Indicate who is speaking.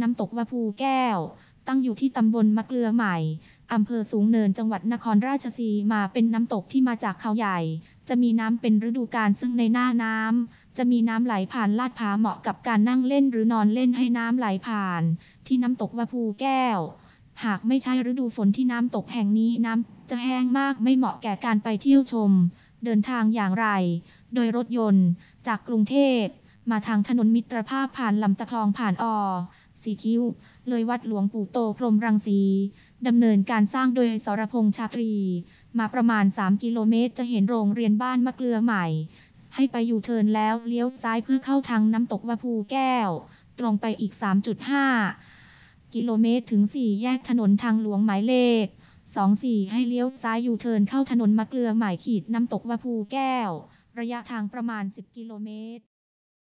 Speaker 1: น้ำตกวะพูแก้ว ตั้งอยู่ที่ตำบลมะเกลือใหม่ อำเภอสูงเนินจังหวัดนครราชสีมาเป็นน้ำตกที่มาจากเขาใหญ่ จะมีน้ำเป็นฤดูกาลซึ่งในหน้าน้ำจะมีน้ำไหลผ่านลาดผาเหมาะกับการนั่งเล่นหรือนอนเล่นให้น้ำไหลผ่าน ที่น้ำตกวะพูแก้ว หากไม่ใช่ฤดูฝนที่น้ำตกแห่งนี้น้ำจะแห้งมากไม่เหมาะแก่การไปเที่ยวชม เดินทางอย่างไร โดยรถยนต์ จากกรุงเทพมาทางถนนมิตรภาพผ่านลำตะคลองผ่านอ สีคิ้ว เลยวัดหลวงปู่โตพรมรังสี ดำเนินการสร้างโดยสรพงษ์ชาตรี มาประมาณ 3 กิโลเมตร จะเห็นโรงเรียนบ้านมะเกลือใหม่ ให้ไปอยู่เทินแล้วเลี้ยวซ้ายเพื่อเข้าทางน้ำตกวะพูแก้ว ตรงไปอีก 3.5 กิโลเมตรถึง 4 แยกถนนทางหลวงหมายเลข 24 ให้เลี้ยวซ้ายอยู่เทินเข้าถนนมะเกลือใหม่ขีดน้ำตกวะพูแก้ว ระยะทางประมาณ 10 กิโลเมตร